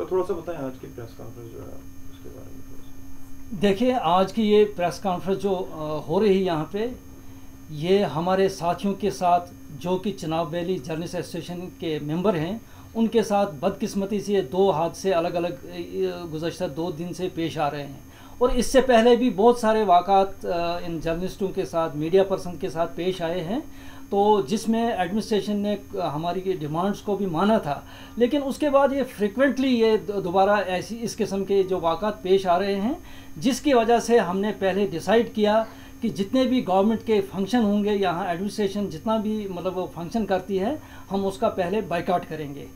तो थोड़ा सा बताएँ आज की प्रेस कॉन्फ्रेंस जो है, उसके बारे में देखिए, आज की ये प्रेस कॉन्फ्रेंस जो हो रही है यहाँ पे, ये हमारे साथियों के साथ जो कि चनाब वैली जर्नलिस्ट एसोसिएशन के मेंबर हैं, उनके साथ बदकिस्मती से दो हादसे अलग अलग गुजशत दो दिन से पेश आ रहे हैं। और इससे पहले भी बहुत सारे वाक़ात इन जर्नलिस्टों के साथ, मीडिया पर्सन के साथ पेश आए हैं। तो जिसमें एडमिनिस्ट्रेशन ने हमारी डिमांड्स को भी माना था, लेकिन उसके बाद ये फ्रिक्वेंटली ये दोबारा ऐसी इस किस्म के जो वाक़ात पेश आ रहे हैं, जिसकी वजह से हमने पहले डिसाइड किया कि जितने भी गवर्नमेंट के फ़ंक्शन होंगे यहाँ एडमिनिस्ट्रेशन जितना भी मतलब वो फ़ंक्शन करती है, हम उसका पहले बाइकाट करेंगे।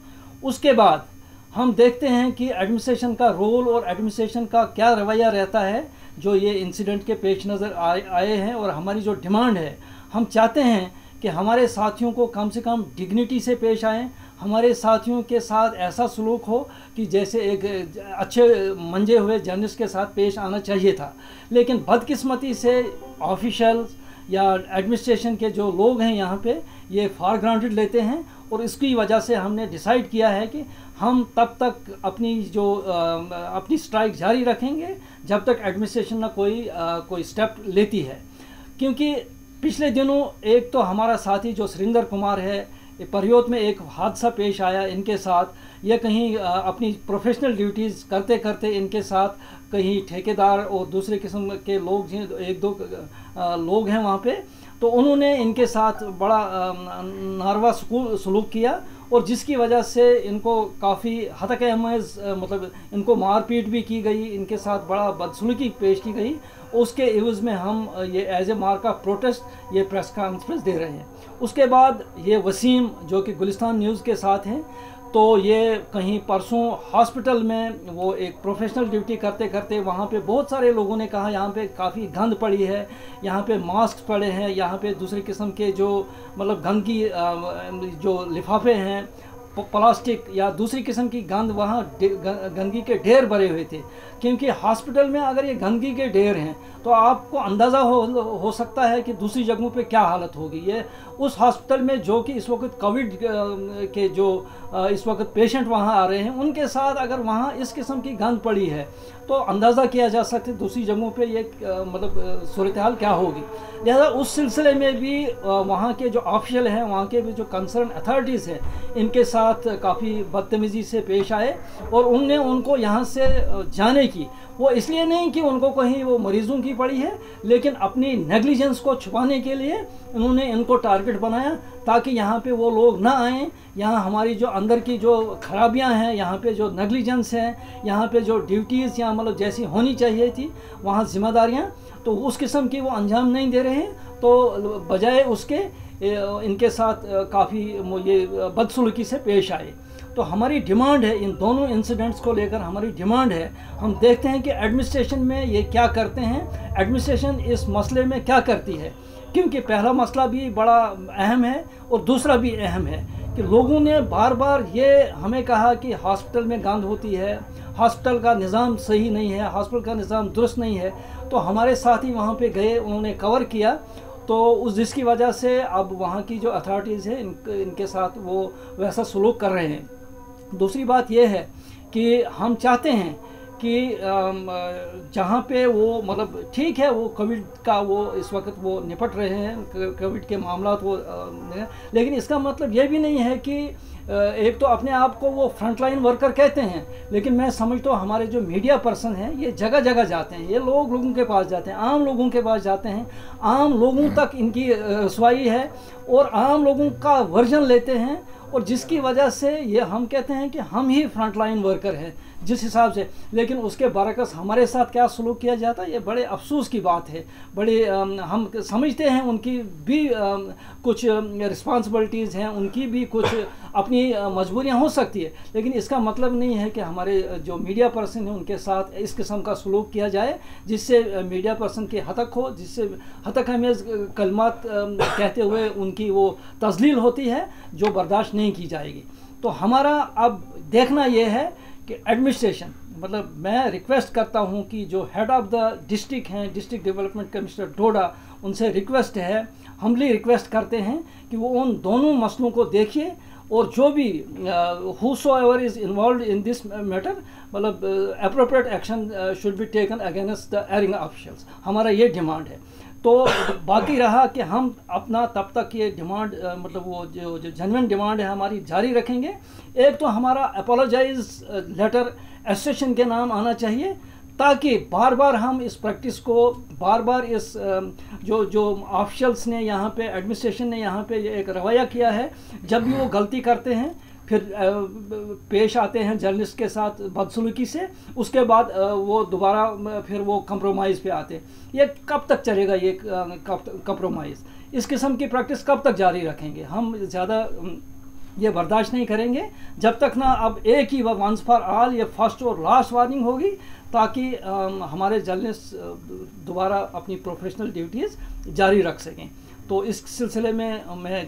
उसके बाद हम देखते हैं कि एडमिनिस्ट्रेशन का रोल और एडमिनिस्ट्रेशन का क्या रवैया रहता है, जो ये इंसिडेंट के पेश नज़र आए हैं और हमारी जो डिमांड है, हम चाहते हैं कि हमारे साथियों को कम से कम डिग्निटी से पेश आएँ। हमारे साथियों के साथ ऐसा सलूक हो कि जैसे एक, अच्छे मंजे हुए जर्नलिस्ट के साथ पेश आना चाहिए था। लेकिन बदकिस्मती से ऑफिशल्स या एडमिनिस्ट्रेशन के जो लोग हैं यहाँ पे, ये फॉर ग्रांटेड लेते हैं और इसकी वजह से हमने डिसाइड किया है कि हम तब तक अपनी जो अपनी स्ट्राइक जारी रखेंगे जब तक एडमिनिस्ट्रेशन ना कोई कोई स्टेप लेती है। क्योंकि पिछले दिनों एक तो हमारा साथी जो सुरेंद्र कुमार है परियोत में एक हादसा पेश आया इनके साथ। ये कहीं अपनी प्रोफेशनल ड्यूटीज़ करते करते इनके साथ कहीं ठेकेदार और दूसरे किस्म के लोग एक दो लोग हैं वहाँ पे। तो उन्होंने इनके साथ बड़ा नारवा सलूक किया और जिसकी वजह से इनको काफ़ी हतक अहमज मतलब इनको मारपीट भी की गई, इनके साथ बड़ा बदसलूकी पेश की गई। उसके एवज़ में हम ये as a mark of protest, ये प्रेस कॉन्फ्रेंस दे रहे हैं। उसके बाद ये वसीम, जो कि गुलिस्तान न्यूज़ के साथ हैं तो ये कहीं परसों हॉस्पिटल में वो एक प्रोफेशनल ड्यूटी करते करते वहाँ पे बहुत सारे लोगों ने कहा, यहाँ पे काफ़ी गंद पड़ी है, यहाँ पे मास्क पड़े हैं, यहाँ पे दूसरे किस्म के जो मतलब गंदगी जो लिफाफे हैं प्लास्टिक या दूसरी किस्म की गंद वहाँ गंदगी के ढेर भरे हुए थे। क्योंकि हॉस्पिटल में अगर ये गंदगी के ढेर हैं तो आपको अंदाज़ा हो हो सकता है कि दूसरी जगहों पे क्या हालत होगी। ये उस हॉस्पिटल में जो कि इस वक्त कोविड के जो इस वक्त पेशेंट वहाँ आ रहे हैं, उनके साथ अगर वहाँ इस किस्म की गंद पड़ी है तो अंदाज़ा किया जा सकता है दूसरी जगहों पे ये मतलब सूरत हाल क्या होगी। लिहाजा उस सिलसिले में भी वहाँ के जो ऑफिशियल हैं, वहाँ के भी जो कंसर्न अथॉरिटीज़ हैं, इनके साथ काफ़ी बदतमीज़ी से पेश आए और उनने उनको यहाँ से जाने की वो इसलिए नहीं कि उनको कहीं वो मरीज़ों की पड़ी है, लेकिन अपनी नेग्लिजेंस को छुपाने के लिए उन्होंने इनको टारगेट बनाया, ताकि यहाँ पे वो लोग ना आएँ। यहाँ हमारी जो अंदर की जो खराबियाँ हैं, यहाँ पे जो नेग्लिजेंस है, यहाँ पे जो ड्यूटीज़ या मतलब जैसी होनी चाहिए थी, वहाँ जिम्मेदारियाँ। तो उस किस्म की वो अंजाम नहीं दे रहे हैं। तो बजाय उसके इनके साथ काफ़ी ये बदसलूकी से पेश आए। तो हमारी डिमांड है इन दोनों इंसिडेंट्स को लेकर हमारी डिमांड है। हम देखते हैं कि एडमिनिस्ट्रेशन में ये क्या करते हैं। एडमिनिस्ट्रेशन इस मसले में क्या करती है? क्योंकि पहला मसला भी बड़ा अहम है और दूसरा भी अहम है कि लोगों ने बार बार ये हमें कहा कि हॉस्पिटल में गंद होती है हॉस्पिटल का निज़ाम सही नहीं है हॉस्पिटल का निज़ाम दुरुस्त नहीं है। तो हमारे साथ ही वहाँ पे गए उन्होंने कवर किया। तो उस जिसकी वजह से अब वहाँ की जो अथॉरिटीज़ हैं इन, इनके साथ वो वैसा सलूक कर रहे हैं। दूसरी बात यह है कि हम चाहते हैं कि जहाँ पे वो मतलब ठीक है, वो कोविड का वो इस वक्त वो निपट रहे हैं कोविड के मामला वो लेकिन इसका मतलब ये भी नहीं है कि एक तो अपने आप को वो फ्रंटलाइन वर्कर कहते हैं, लेकिन मैं समझता हूँ हमारे जो मीडिया पर्सन हैं, ये जगह जगह जाते हैं, ये लोग लोगों के पास जाते हैं, आम लोगों के पास जाते हैं, आम लोगों तक इनकी रसवाई है और आम लोगों का वर्जन लेते हैं और जिसकी वजह से ये हम कहते हैं कि हम ही फ्रंटलाइन वर्कर हैं। जिस हिसाब से। लेकिन उसके बरकस हमारे साथ क्या सलूक किया जाता है? ये बड़े अफसोस की बात है। बड़े हम समझते हैं उनकी भी कुछ रिस्पॉन्सिबिलिटीज़ हैं, उनकी भी कुछ अपनी मजबूरियाँ हो सकती है। लेकिन इसका मतलब नहीं है कि हमारे जो मीडिया पर्सन हैं, उनके साथ इस किस्म का सलूक किया जाए, जिससे मीडिया पर्सन की हतक हो, जिससे हतक हमें कलमात कहते हुए उनकी वो तजलील होती है, जो बर्दाश्त नहीं की जाएगी। तो हमारा अब देखना यह है कि एडमिनिस्ट्रेशन मतलब मैं रिक्वेस्ट करता हूँ कि जो हेड ऑफ़ द डिस्ट्रिक्ट हैं डिस्ट्रिक्ट डेवलपमेंट कमिश्नर डोडा उनसे रिक्वेस्ट है हमली रिक्वेस्ट करते हैं कि वो उन दोनों मसलों को देखिए और जो भी whosoever is involve in this matter मतलब appropriate action should be taken against the erring officials हमारा ये डिमांड है। तो बाकी रहा कि हम अपना तब तक ये डिमांड मतलब वो जो जो जनवन डिमांड है हमारी जारी रखेंगे। एक तो हमारा अपोलोजाइज लेटर एसोसिएशन के नाम आना चाहिए, ताकि बार बार हम इस प्रैक्टिस को बार बार इस जो जो ऑफिशल्स ने यहाँ पे एडमिनिस्ट्रेशन ने यहाँ पे एक रवैया किया है, जब भी वो गलती करते हैं फिर पेश आते हैं जर्नलिस्ट के साथ बदसलूकी से। उसके बाद वो दोबारा फिर वो कंप्रोमाइज़ पे आते। हैं ये कब तक चलेगा ये कंप्रोमाइज़ इस किस्म की प्रैक्टिस कब तक जारी रखेंगे? हम ज़्यादा ये बर्दाश्त नहीं करेंगे। जब तक ना अब एक ही वंस फॉर ऑल ये फ़र्स्ट और लास्ट वार्निंग होगी, ताकि हमारे जर्नलिस्ट दोबारा अपनी प्रोफेशनल ड्यूटीज़ जारी रख सकें। तो इस सिलसिले में मैं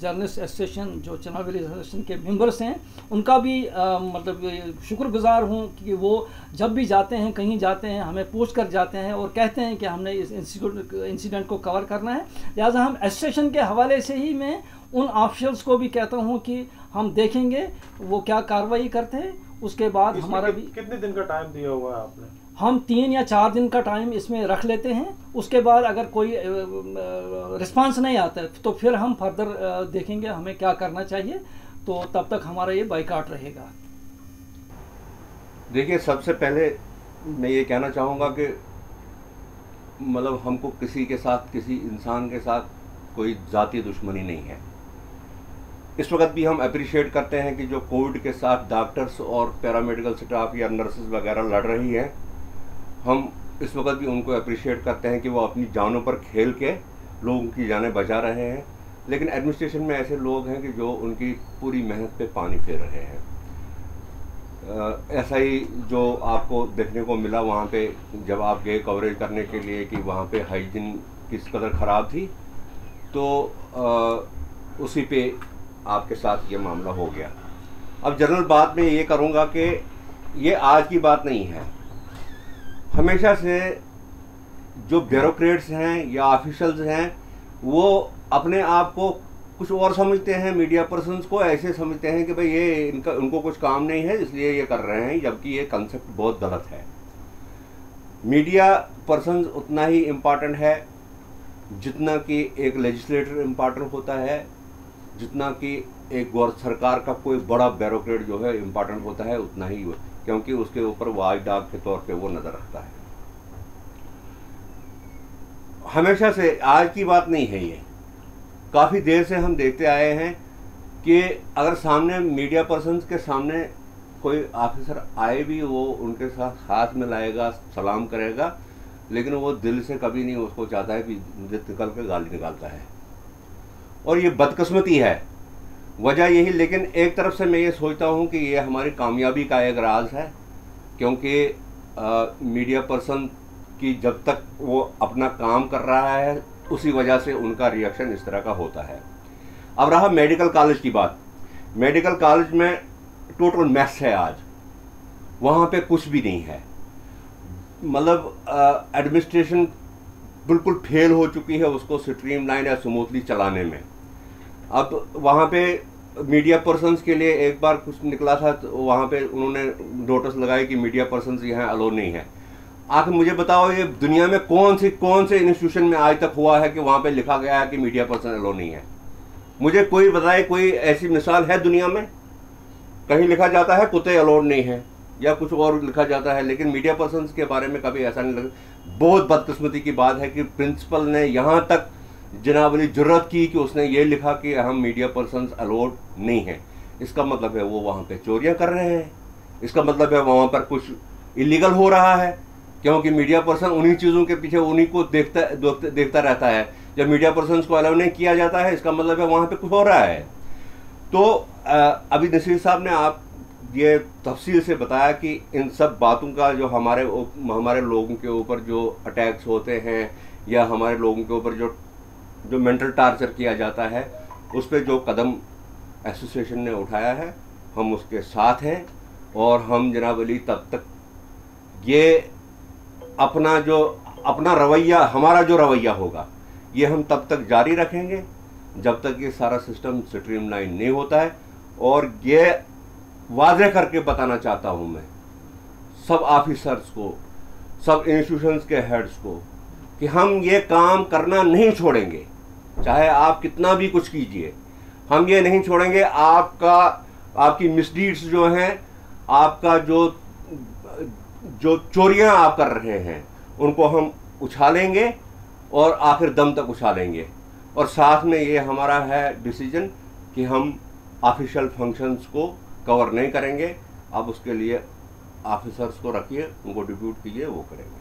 जर्नलिस्ट एसोसिएशन जो चनावली एसोसिएशन के मेंबर्स हैं उनका भी आ, मतलब शुक्रगुजार हूँ कि वो जब भी जाते हैं कहीं जाते हैं हमें पूछ कर जाते हैं और कहते हैं कि हमने इस इंसिडेंट को कवर करना है। लिहाजा हम एसोसिएशन के हवाले से ही मैं उन ऑफिशल्स को भी कहता हूँ कि हम देखेंगे वो क्या कार्रवाई करते हैं। उसके बाद हमारा भी कितने दिन का टाइम दिया हुआ है आपने? हम तीन या चार दिन का टाइम इसमें रख लेते हैं। उसके बाद अगर कोई रिस्पांस नहीं आता है तो फिर हम फर्दर देखेंगे हमें क्या करना चाहिए। तो तब तक हमारा ये बाइकाट रहेगा। देखिए सबसे पहले मैं ये कहना चाहूँगा कि मतलब हमको किसी के साथ किसी इंसान के साथ कोई ज़ाती दुश्मनी नहीं है। इस वक्त भी हम अप्रिशिएट करते हैं कि जो कोविड के साथ डॉक्टर्स और पैरामेडिकल स्टाफ या नर्सेज वगैरह लड़ रही हैं हम इस वक्त भी उनको अप्रिशिएट करते हैं कि वो अपनी जानों पर खेल के लोगों की जानें बचा रहे हैं। लेकिन एडमिनिस्ट्रेशन में ऐसे लोग हैं कि जो उनकी पूरी मेहनत पे पानी फेर रहे हैं। ऐसा ही जो आपको देखने को मिला वहाँ पे जब आप गए कवरेज करने के लिए कि वहाँ पे हाइजीन किस कदर ख़राब थी तो आ, उसी पे आपके साथ ये मामला हो गया। अब जनरल बात में ये करूँगा कि ये आज की बात नहीं है। हमेशा से जो ब्यूरोक्रेट्स हैं या ऑफिशल्स हैं, वो अपने आप को कुछ और समझते हैं, मीडिया पर्सनस को ऐसे समझते हैं कि भाई ये इनका, उनको कुछ काम नहीं है, इसलिए ये कर रहे हैं, जबकि ये कंसेप्ट बहुत गलत है। मीडिया पर्सनस उतना ही इंपॉर्टेंट है जितना कि एक लेजिस्लेटर इंपॉर्टेंट होता है। जितना कि एक गौर सरकार का कोई बड़ा ब्यूरोक्रेट जो है इंपॉर्टेंट होता है, उतना ही क्योंकि उसके ऊपर वाज डाग के तौर पे वो नज़र रखता है। हमेशा से आज की बात नहीं है ये। काफ़ी देर से हम देखते आए हैं कि अगर सामने मीडिया पर्सन के सामने कोई ऑफिसर आए भी, वो उनके साथ हाथ में लाएगा सलाम करेगा, लेकिन वो दिल से कभी नहीं उसको चाहता है कि निकल के गाली निकालता है। और ये बदकस्मती है। वजह यही, लेकिन एक तरफ़ से मैं ये सोचता हूँ कि ये हमारी कामयाबी का एक राज है, क्योंकि मीडिया पर्सन की जब तक वो अपना काम कर रहा है, उसी वजह से उनका रिएक्शन इस तरह का होता है। अब रहा मेडिकल कॉलेज की बात। मेडिकल कॉलेज में टोटल मैस है आज। वहाँ पे कुछ भी नहीं है। मतलब एडमिनिस्ट्रेशन बिल्कुल फेल हो चुकी है उसको स्ट्रीम लाइन या स्मूथली चलाने में। अब वहाँ पे मीडिया पर्सन के लिए एक बार कुछ निकला था तो वहाँ पे उन्होंने नोटिस लगाया कि मीडिया पर्सन यहाँ अलो नहीं है। आखिर मुझे बताओ, ये दुनिया में कौन सी, कौन से इंस्टीट्यूशन में आज तक हुआ है कि वहाँ पे लिखा गया है कि मीडिया पर्सन अलो नहीं है? मुझे कोई बताए, कोई ऐसी मिसाल है दुनिया में? कहीं लिखा जाता है कुत्ते अलोड नहीं है, या कुछ और लिखा जाता है, लेकिन मीडिया पर्सन के बारे में कभी ऐसा नहीं लगा बहुत बदकस्मती की बात है कि प्रिंसिपल ने यहाँ तक जनाबली ज़रूरत की कि उसने ये लिखा कि हम मीडिया पर्सन अलाउड नहीं हैं। इसका मतलब है वो वहाँ पे चोरियाँ कर रहे हैं। इसका मतलब है वहाँ पर कुछ इलीगल हो रहा है, क्योंकि मीडिया पर्सन उन्हीं चीज़ों के पीछे उन्हीं को देखता देखता रहता है। जब मीडिया पर्सन को अलाउ नहीं किया जाता है, इसका मतलब है वहाँ पर कुछ हो रहा है। तो अभी नसीर साहब ने आप ये तफसील से बताया कि इन सब बातों का जो हमारे हमारे लोगों के ऊपर जो अटैक्स होते हैं या हमारे लोगों के ऊपर जो जो मेंटल टार्चर किया जाता है, उस पर जो कदम एसोसिएशन ने उठाया है, हम उसके साथ हैं और हम जनाब अली तब तक ये अपना जो, अपना रवैया, हमारा जो रवैया होगा, ये हम तब तक जारी रखेंगे जब तक ये सारा सिस्टम स्ट्रीम लाइन नहीं होता है और ये वाजह करके बताना चाहता हूँ मैं। सब ऑफिसर्स को, सब इंस्टीट्यूशंस के हेड्स को, कि हम ये काम करना नहीं छोड़ेंगे। चाहे आप कितना भी कुछ कीजिए, हम ये नहीं छोड़ेंगे। आपका, आपकी मिसडीड्स जो हैं, आपका जो जो चोरियाँ आप कर रहे हैं, उनको हम उछालेंगे और आखिर दम तक उछालेंगे। और साथ में ये हमारा है डिसीज़न कि हम ऑफिशियल फ़ंक्शंस को कवर नहीं करेंगे अब उसके लिए ऑफिसर्स को रखिए उनको डिप्यूट कीजिए वो करेंगे।